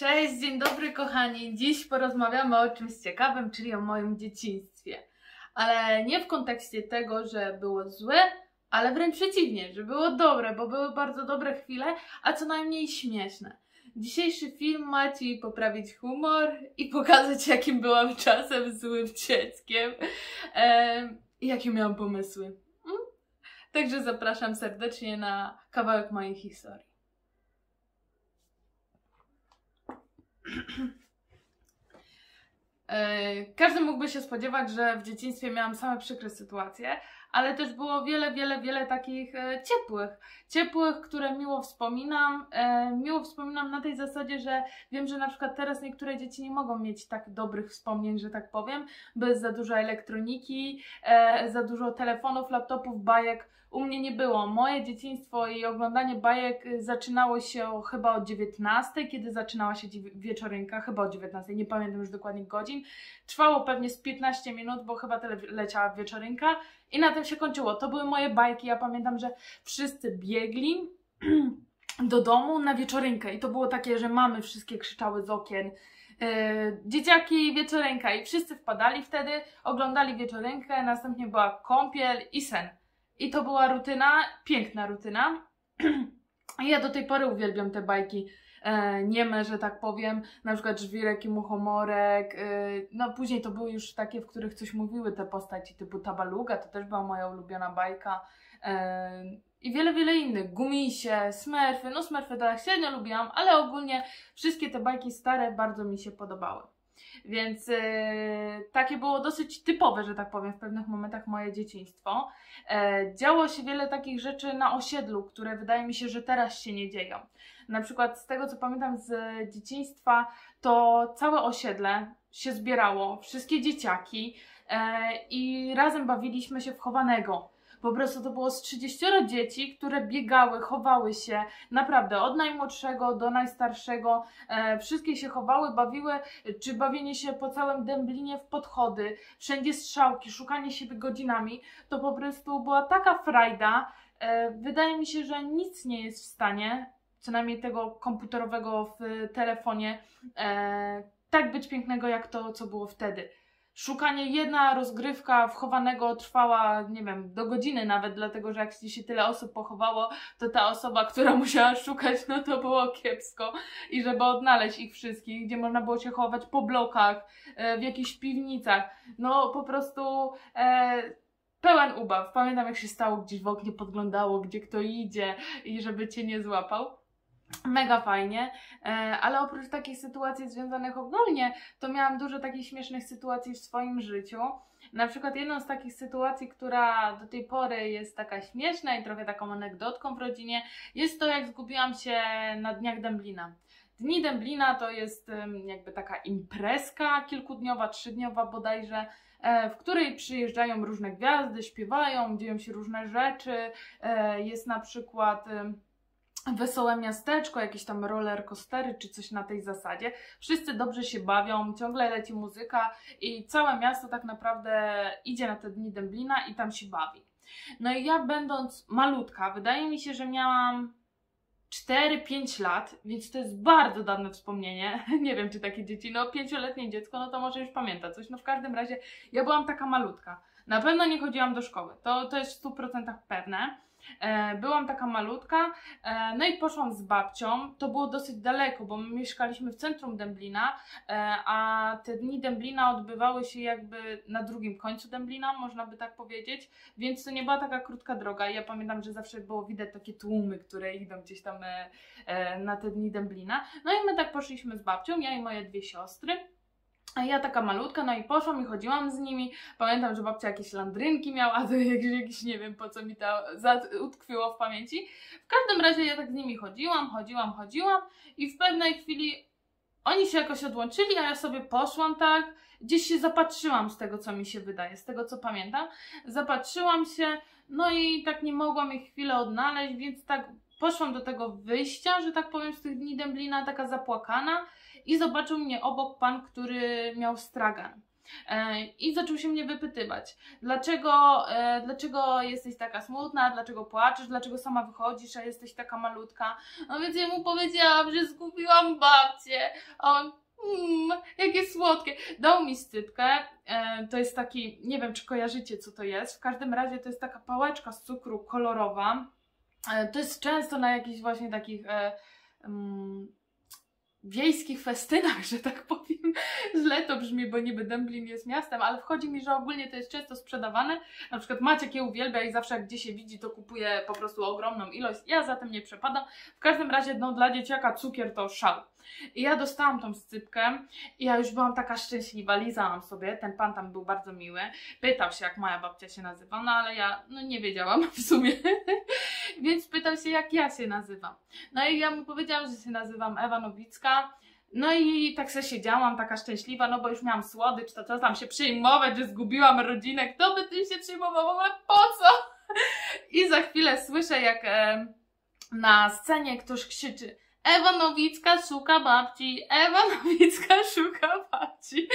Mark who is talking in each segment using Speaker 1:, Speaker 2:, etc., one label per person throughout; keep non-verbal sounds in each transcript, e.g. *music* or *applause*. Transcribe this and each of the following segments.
Speaker 1: Cześć, dzień dobry kochani. Dziś porozmawiamy o czymś ciekawym, czyli o moim dzieciństwie. Ale nie w kontekście tego, że było złe, ale wręcz przeciwnie, że było dobre, bo były bardzo dobre chwile, a co najmniej śmieszne. Dzisiejszy film ma Ci poprawić humor i pokazać, jakim byłam czasem złym dzieckiem em, i jakie miałam pomysły. Mm? Także zapraszam serdecznie na kawałek mojej historii. Każdy mógłby się spodziewać, że w dzieciństwie miałam same przykre sytuacje, ale też było wiele, wiele, wiele takich e, ciepłych. Ciepłych, które miło wspominam. E, miło wspominam na tej zasadzie, że wiem, że na przykład teraz niektóre dzieci nie mogą mieć tak dobrych wspomnień, że tak powiem, jest za dużo elektroniki, e, za dużo telefonów, laptopów, bajek. U mnie nie było. Moje dzieciństwo i oglądanie bajek zaczynało się chyba o 19, kiedy zaczynała się wieczorynka, chyba o 19, nie pamiętam już dokładnie godzin. Trwało pewnie z 15 minut, bo chyba tyle leciała wieczorynka i na tym się kończyło. To były moje bajki. Ja pamiętam, że wszyscy biegli *clears throat* do domu na wieczorynkę i to było takie, że mamy wszystkie krzyczały z okien. Yy, dzieciaki, wieczorynka i wszyscy wpadali wtedy, oglądali wieczorynkę, następnie była kąpiel i sen. I to była rutyna, piękna rutyna. *clears throat* Ja do tej pory uwielbiam te bajki e, nieme, że tak powiem, na przykład Żwirek i Muchomorek. E, no później to były już takie, w których coś mówiły te postaci typu Tabaluga, to też była moja ulubiona bajka. E, I wiele, wiele innych. Gumisie, Smurfy. No Smurfy to tak średnio lubiłam, ale ogólnie wszystkie te bajki stare bardzo mi się podobały. Więc e, takie było dosyć typowe, że tak powiem, w pewnych momentach moje dzieciństwo. E, działo się wiele takich rzeczy na osiedlu, które wydaje mi się, że teraz się nie dzieją. Na przykład z tego, co pamiętam z dzieciństwa, to całe osiedle się zbierało, wszystkie dzieciaki e, i razem bawiliśmy się w chowanego. Po prostu to było z 30 dzieci, które biegały, chowały się, naprawdę od najmłodszego do najstarszego. E, wszystkie się chowały, bawiły, czy bawienie się po całym dęblinie w podchody, wszędzie strzałki, szukanie siebie godzinami. To po prostu była taka frajda. E, wydaje mi się, że nic nie jest w stanie, co najmniej tego komputerowego w telefonie, e, tak być pięknego jak to, co było wtedy. Szukanie, jedna rozgrywka wchowanego trwała, nie wiem, do godziny nawet, dlatego że jak się tyle osób pochowało, to ta osoba, która *laughs* musiała szukać, no to było kiepsko. I żeby odnaleźć ich wszystkich, gdzie można było się chować po blokach, e, w jakichś piwnicach, no po prostu e, pełen ubaw. Pamiętam jak się stało gdzieś w oknie, podglądało, gdzie kto idzie i żeby cię nie złapał. Mega fajnie, e, ale oprócz takich sytuacji związanych ogólnie, to miałam dużo takich śmiesznych sytuacji w swoim życiu. Na przykład jedną z takich sytuacji, która do tej pory jest taka śmieszna i trochę taką anegdotką w rodzinie, jest to jak zgubiłam się na Dniach Dęblina. Dni Dęblina to jest jakby taka imprezka kilkudniowa, trzydniowa bodajże, e, w której przyjeżdżają różne gwiazdy, śpiewają, dzieją się różne rzeczy. E, Jest na przykład wesołe miasteczko, jakieś tam roller coastery czy coś na tej zasadzie. Wszyscy dobrze się bawią, ciągle leci muzyka i całe miasto tak naprawdę idzie na te dni Dęblina i tam się bawi. No i ja będąc malutka, wydaje mi się, że miałam 4-5 lat, więc to jest bardzo dawne wspomnienie. *laughs* Nie wiem, czy takie dzieci, no pięcioletnie dziecko, no to może już pamięta coś. No w każdym razie ja byłam taka malutka. Na pewno nie chodziłam do szkoły, to, to jest w 100% pewne. E, byłam taka malutka, e, no i poszłam z babcią. To było dosyć daleko, bo my mieszkaliśmy w centrum Dęblina, e, a te dni Dęblina odbywały się jakby na drugim końcu Dęblina, można by tak powiedzieć, więc to nie była taka krótka droga. Ja pamiętam, że zawsze było widać takie tłumy, które idą gdzieś tam na te dni Dęblina. No i my tak poszliśmy z babcią, ja i moje dwie siostry. A ja taka malutka, no i poszłam i chodziłam z nimi. Pamiętam, że babcia jakieś landrynki miała, *laughs* to jakieś, nie wiem po co mi to utkwiło w pamięci. W każdym razie ja tak z nimi chodziłam, chodziłam, chodziłam i w pewnej chwili oni się jakoś odłączyli, a ja sobie poszłam tak, gdzieś się zapatrzyłam z tego, co mi się wydaje, z tego, co pamiętam. Zapatrzyłam się, no i tak nie mogłam ich chwilę odnaleźć, więc tak poszłam do tego wyjścia, że tak powiem, z tych dni Dęblina, taka zapłakana i zobaczył mnie obok pan, który miał stragan. E, I zaczął się mnie wypytywać, dlaczego, e, dlaczego jesteś taka smutna, dlaczego płaczesz, dlaczego sama wychodzisz, a jesteś taka malutka. No więc ja mu powiedziałam, że zgubiłam babcię. A on, mmm, jakie słodkie. Dał mi scypkę, e, to jest taki, nie wiem czy kojarzycie co to jest, w każdym razie to jest taka pałeczka z cukru kolorowa. To jest często na jakichś właśnie takich... Um, wiejskich festynach, *laughs* że tak powiem. Źle to brzmi, bo niby Dęblin jest miastem, ale wchodzi mi, że ogólnie to jest często sprzedawane. Na przykład Maciek je uwielbia i zawsze jak gdzie się widzi, to kupuje po prostu ogromną ilość. Ja za tym nie przepadam. W każdym razie, no dla dzieciaka cukier to szał. I ja dostałam tą scypkę i ja już byłam taka szczęśliwa, lizałam sobie, ten pan tam był bardzo miły, pytał się jak moja babcia się nazywa, no ale ja no nie wiedziałam w sumie, *laughs* więc pytał się jak ja się nazywam. No i ja mu powiedziałam, że się nazywam Ewa Nowicka, no i tak sobie siedziałam, taka szczęśliwa, no bo już miałam słodycz, to co tam się przejmować, że zgubiłam rodzinę, kto by tym się przejmował, w ogóle po co? *laughs* I za chwilę słyszę jak na scenie ktoś krzyczy Ewa Nowicka szuka babci, Ewa *laughs* Nowicka szuka babci.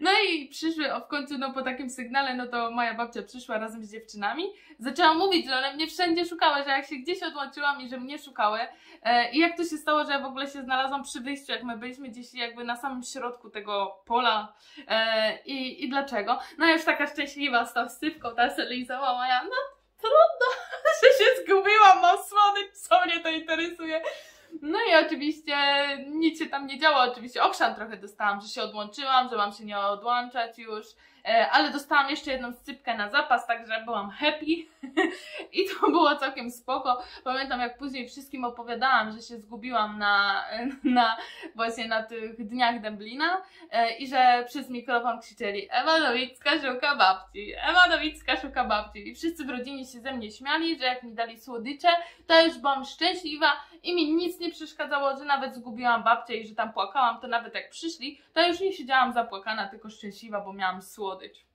Speaker 1: No i przyszły, w końcu no po takim sygnale, no to moja babcia przyszła razem z dziewczynami. Zaczęła mówić, że one mnie wszędzie szukały, że jak się gdzieś odłączyłam i że mnie szukały. E, I jak to się stało, że ja w ogóle się znalazłam przy wyjściu, jak my byliśmy gdzieś jakby na samym środku tego pola. E, I, i dlaczego? No już taka szczęśliwa z tą sypką, ta selizała moja, no trudno, *laughs* że się zgubiłam, mam słodycz, co mnie to interesuje. No i oczywiście nic się tam nie działo, oczywiście okrzan trochę dostałam, że się odłączyłam, że mam się nie odłączać już. E, ale dostałam jeszcze jedną scypkę na zapas, także byłam happy. *laughs* I to było całkiem spoko. Pamiętam jak później wszystkim opowiadałam, że się zgubiłam na, na właśnie na tych dniach Dęblina e, i że przez mikrofon krzyczeli Ewa Nowicka szuka babci, Ewa Nowicka szuka babci i wszyscy w rodzinie się ze mnie śmiali, że jak mi dali słodycze, to już byłam szczęśliwa i mi nic nie przeszkadzało, że nawet zgubiłam babcię i że tam płakałam, to nawet jak przyszli, to już nie siedziałam zapłakana, tylko szczęśliwa, bo miałam słodycz słodycz.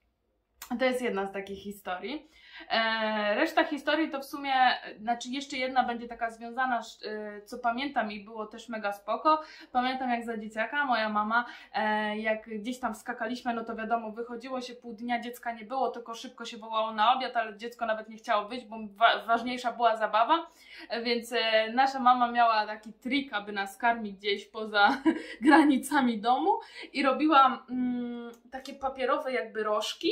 Speaker 1: To jest jedna z takich historii. E, reszta historii to w sumie, znaczy jeszcze jedna będzie taka związana, e, co pamiętam i było też mega spoko. Pamiętam jak za dzieciaka moja mama, e, jak gdzieś tam skakaliśmy, no to wiadomo, wychodziło się pół dnia, dziecka nie było, tylko szybko się wołało na obiad, ale dziecko nawet nie chciało wyjść, bo wa ważniejsza była zabawa, więc nasza mama miała taki trik, aby nas karmić gdzieś poza *laughs* granicami domu i robiła mm, takie papierowe jakby rożki,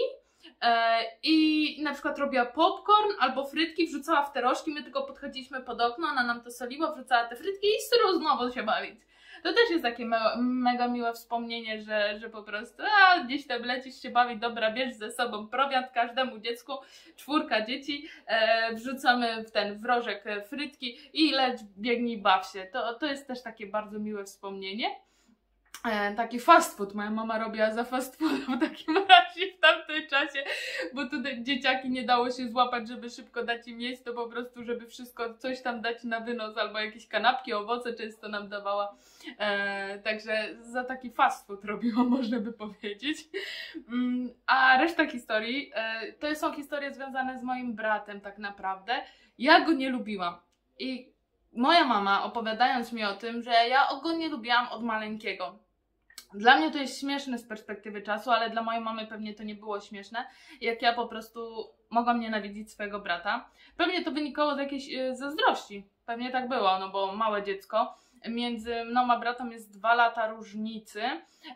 Speaker 1: I na przykład robiła popcorn albo frytki, wrzucała w te rożki, my tylko podchodziliśmy pod okno, ona nam to soliła, wrzucała te frytki i syru znowu się bawić. To też jest takie me mega miłe wspomnienie, że, że po prostu a, gdzieś tam lecisz się bawić, dobra, bierz ze sobą prowiant każdemu dziecku, czwórka dzieci, e, wrzucamy w ten wrożek frytki i leć, biegnij, baw się. To, to jest też takie bardzo miłe wspomnienie. E, taki fast food. Moja mama robiła za fast food w takim *laughs* razie w tamtym czasie, bo tutaj dzieciaki nie dało się złapać, żeby szybko dać im jeść, to po prostu, żeby wszystko, coś tam dać na wynos, albo jakieś kanapki, owoce często nam dawała. E, także za taki fast food robiła, *laughs* można by powiedzieć. Mm, a reszta historii, e, to są historie związane z moim bratem tak naprawdę. Ja go nie lubiłam. I moja mama opowiadając mi o tym, że ja go nie lubiłam od maleńkiego dla mnie to jest śmieszne z perspektywy czasu, ale dla mojej mamy pewnie to nie było śmieszne, jak ja po prostu mogłam nienawidzić swojego brata. Pewnie to wynikało z jakiejś y, zazdrości. Pewnie tak było, no bo małe dziecko. Między mną a bratem jest dwa lata różnicy,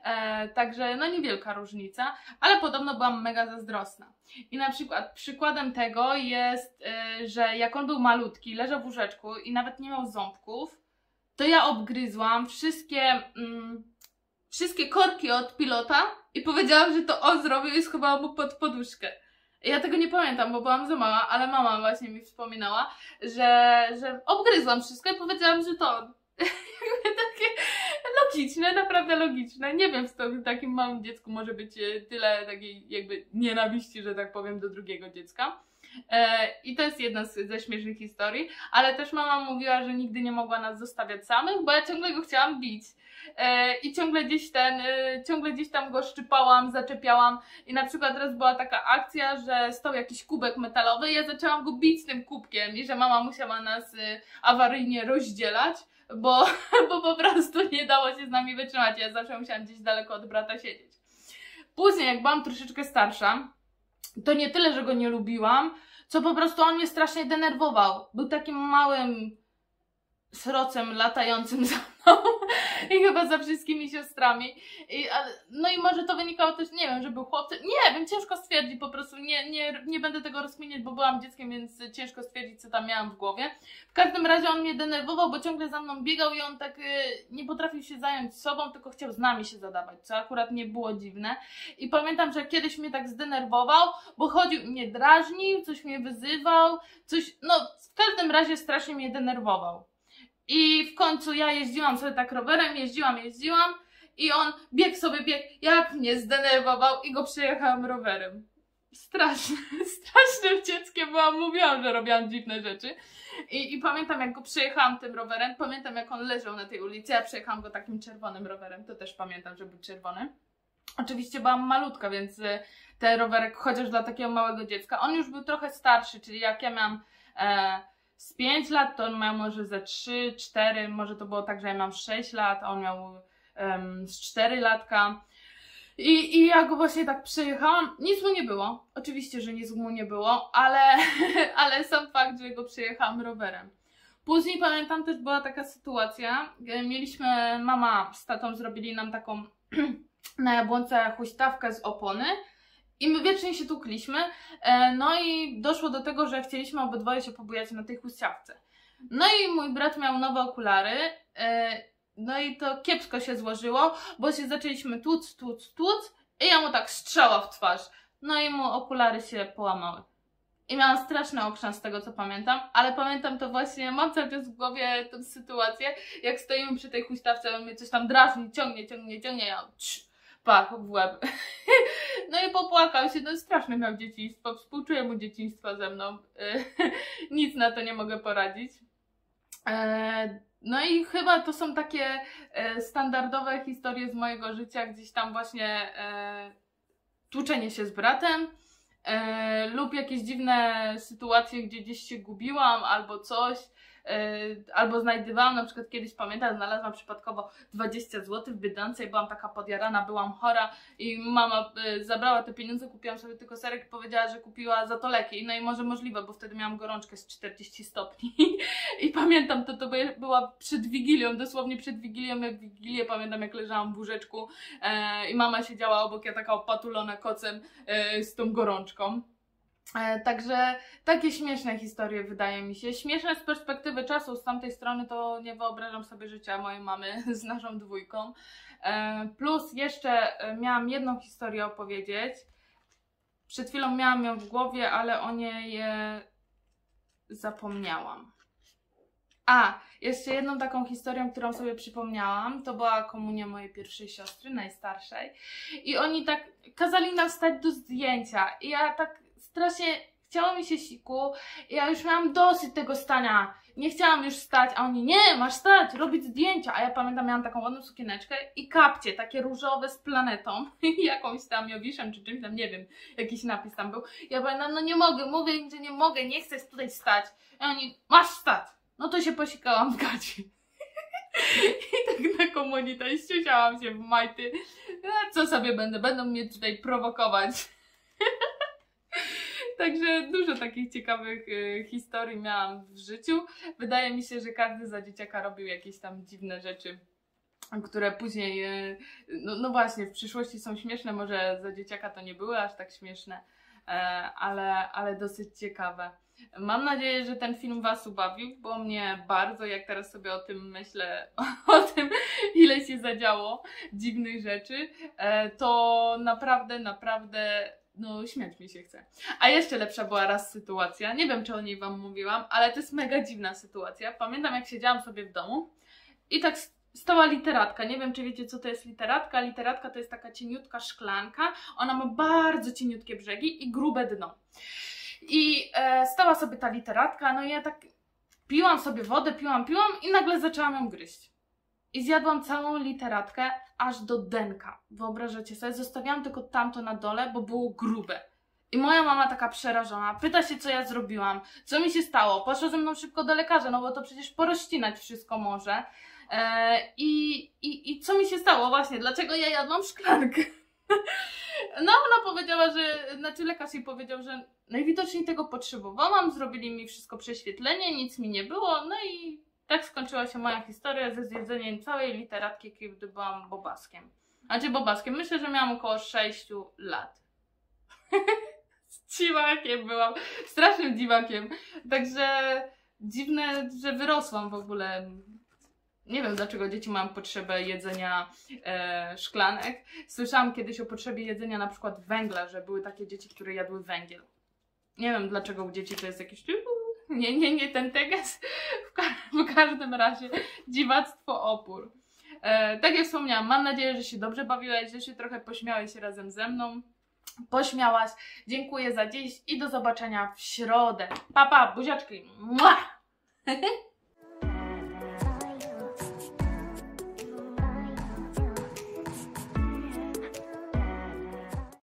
Speaker 1: e, także no niewielka różnica, ale podobno byłam mega zazdrosna. I na przykład przykładem tego jest, e, że jak on był malutki, leżał w łóżeczku i nawet nie miał ząbków, to ja obgryzłam wszystkie... Mm, wszystkie korki od pilota i powiedziałam, że to on zrobił i schowałam mu pod poduszkę. Ja tego nie pamiętam, bo byłam za mała, ale mama właśnie mi wspominała, że, że obgryzłam wszystko i powiedziałam, że to on. *laughs* takie logiczne, naprawdę logiczne. Nie wiem, w takim małym dziecku może być e, tyle takiej jakby nienawiści, że tak powiem, do drugiego dziecka. E, I to jest jedna ze śmiesznych historii, ale też mama mówiła, że nigdy nie mogła nas zostawiać samych, bo ja ciągle go chciałam bić. E, I ciągle gdzieś ten, e, ciągle gdzieś tam go szczypałam, zaczepiałam i na przykład raz była taka akcja, że stał jakiś kubek metalowy i ja zaczęłam go bić tym kubkiem i że mama musiała nas e, awaryjnie rozdzielać, bo, *laughs* bo po prostu nie dało się z nami wytrzymać. Ja zawsze musiałam gdzieś daleko od brata siedzieć. Później, jak byłam troszeczkę starsza, to nie tyle, że go nie lubiłam, co po prostu on mnie strasznie denerwował. Był takim małym srocem latającym za mną *laughs* i chyba za wszystkimi siostrami. I, no i może to wynikało też, nie wiem, że był chłopcem. Nie wiem, ciężko stwierdzić, po prostu nie, nie, nie będę tego rozkminiać, bo byłam dzieckiem, więc ciężko stwierdzić, co tam miałam w głowie. W każdym razie on mnie denerwował, bo ciągle za mną biegał i on tak y, nie potrafił się zająć sobą, tylko chciał z nami się zadawać, co akurat nie było dziwne. I pamiętam, że kiedyś mnie tak zdenerwował, bo chodził, mnie drażnił, coś mnie wyzywał, coś, no w każdym razie strasznie mnie denerwował. I w końcu ja jeździłam sobie tak rowerem, jeździłam, jeździłam i on biegł sobie, biegł, jak mnie zdenerwował i go przejechałam rowerem. Straszne, *laughs* strasznym dzieckiem byłam, mówiłam, że robiłam dziwne rzeczy. I, I pamiętam, jak go przejechałam tym rowerem, pamiętam, jak on leżał na tej ulicy, ja przejechałam go takim czerwonym rowerem, to też pamiętam, że był czerwony. Oczywiście byłam malutka, więc y, ten rowerek, chociaż dla takiego małego dziecka, on już był trochę starszy, czyli jak ja miałam e, z 5 lat, to on miał może ze 3, 4, może to było tak, że ja mam 6 lat, a on miał um, z 4 latka. I, I ja go właśnie tak przejechałam. Nic mu nie było. Oczywiście, że nic mu nie było, ale, *laughs* ale sam fakt, że go przejechałam rowerem. Później pamiętam też była taka sytuacja, mieliśmy, mama z tatą zrobili nam taką *clears throat* na jabłonce huśtawkę z opony i my wiecznie się tukliśmy, e, no i doszło do tego, że chcieliśmy obydwoje się pobujać na tej huśtawce. No i mój brat miał nowe okulary, e, no i to kiepsko się złożyło, bo się zaczęliśmy tłuc, tłuc, tłuc i ja mu tak strzała w twarz. No i mu okulary się połamały. I miałam straszny okrzan z tego, co pamiętam, ale pamiętam to właśnie, mam cały czas w głowie tę sytuację, jak stoimy przy tej huśtawce, on mnie coś tam drażni, ciągnie, ciągnie, ciągnie, ja pach w łeb. *laughs* No i popłakał się, no straszne miał dzieciństwo, współczuję mu dzieciństwo ze mną, *laughs* nic na to nie mogę poradzić. E, no i chyba to są takie e, standardowe historie z mojego życia, gdzieś tam właśnie e, tłuczenie się z bratem, lub jakieś dziwne sytuacje, gdzie gdzieś się gubiłam albo coś. E, albo znajdywałam, na przykład kiedyś pamiętam, znalazłam przypadkowo 20 zł w Bydance i byłam taka podjarana, byłam chora i mama e, zabrała te pieniądze, kupiłam sobie tylko serek i powiedziała, że kupiła za to leki. No i może możliwe, bo wtedy miałam gorączkę z 40 stopni *laughs* i pamiętam, to to była przed Wigilią, dosłownie przed Wigilią, jak Wigilię pamiętam, jak leżałam w łóżeczku e, i mama siedziała obok, ja taka opatulona kocem z tą gorączką. E, także takie śmieszne historie wydaje mi się. Śmieszne z perspektywy czasu, z tamtej strony to nie wyobrażam sobie życia mojej mamy *laughs* z naszą dwójką. E, plus jeszcze e, miałam jedną historię opowiedzieć. Przed chwilą miałam ją w głowie, ale o niej zapomniałam. A, jeszcze jedną taką historią, którą sobie przypomniałam, to była komunia mojej pierwszej siostry, najstarszej. I oni tak kazali nam stać do zdjęcia. I ja tak strasznie chciało mi się siku i ja już miałam dosyć tego stania. Nie chciałam już stać, a oni nie, masz stać, robić zdjęcia. A ja pamiętam, miałam taką ładną sukieneczkę i kapcie, takie różowe z planetą, *laughs* jakąś tam jowiszem czy czymś tam, nie wiem, jakiś napis tam był. Ja pamiętam, no nie mogę, mówię im, że nie mogę, nie chcę tutaj stać. I oni, masz stać. No to się posikałam w gaci. *laughs* I tak na komunii to ściusiałam się w majty. co sobie będę, będą mnie tutaj prowokować. *laughs* *laughs* Także dużo takich ciekawych y, historii miałam w życiu. Wydaje mi się, że każdy za dzieciaka robił jakieś tam dziwne rzeczy które później, y, no, no, właśnie, w przyszłości są śmieszne, może za dzieciaka to nie były aż tak śmieszne, e, ale, ale dosyć ciekawe. Mam nadzieję, że ten film Was ubawił, bo mnie bardzo, jak teraz sobie o tym myślę, *laughs* o tym, ile się zadziało dziwnych rzeczy, e, to naprawdę, naprawdę no, śmiać mi się chce. A jeszcze lepsza była raz sytuacja, nie wiem czy o niej Wam mówiłam, ale to jest mega dziwna sytuacja. Pamiętam jak siedziałam sobie w domu i tak stała literatka. Nie wiem czy wiecie co to jest literatka. Literatka to jest taka cieniutka szklanka. Ona ma bardzo cieniutkie brzegi i grube dno. I e, stała sobie ta literatka, no i ja tak piłam sobie wodę, piłam, piłam i nagle zaczęłam ją gryźć. I zjadłam całą literatkę aż do denka. Wyobrażacie sobie? Zostawiałam tylko tamto na dole, bo było grube. I moja mama taka przerażona, pyta się, co ja zrobiłam, co mi się stało. Poszła ze mną szybko do lekarza, no bo to przecież porościnać wszystko może. Eee, i, i, I co mi się stało właśnie? Dlaczego ja jadłam szklankę? *laughs* No, ona powiedziała, że, znaczy lekarz jej powiedział, że najwidoczniej tego potrzebowałam, zrobili mi wszystko prześwietlenie, nic mi nie było, no i tak skończyła się moja historia ze zjedzeniem całej literatki, kiedy byłam bobaskiem. Znaczy bobaskiem, myślę, że miałam około 6 lat. *laughs* dziwakiem byłam, strasznym dziwakiem. Także dziwne, że wyrosłam w ogóle. Nie wiem dlaczego dzieci mają potrzebę jedzenia e, szklanek. Słyszałam kiedyś o potrzebie jedzenia na przykład węgla, że były takie dzieci, które jadły węgiel. Nie wiem dlaczego u dzieci to jest jakieś. Nie, nie, nie ten teges. W, ka w każdym razie dziwactwo opór. E, tak jak wspomniałam, mam nadzieję, że się dobrze bawiłeś, że się trochę pośmiałeś razem ze mną pośmiałaś. Dziękuję za dziś i do zobaczenia w środę. Papa, pa, buziaczki. Mua! *laughs*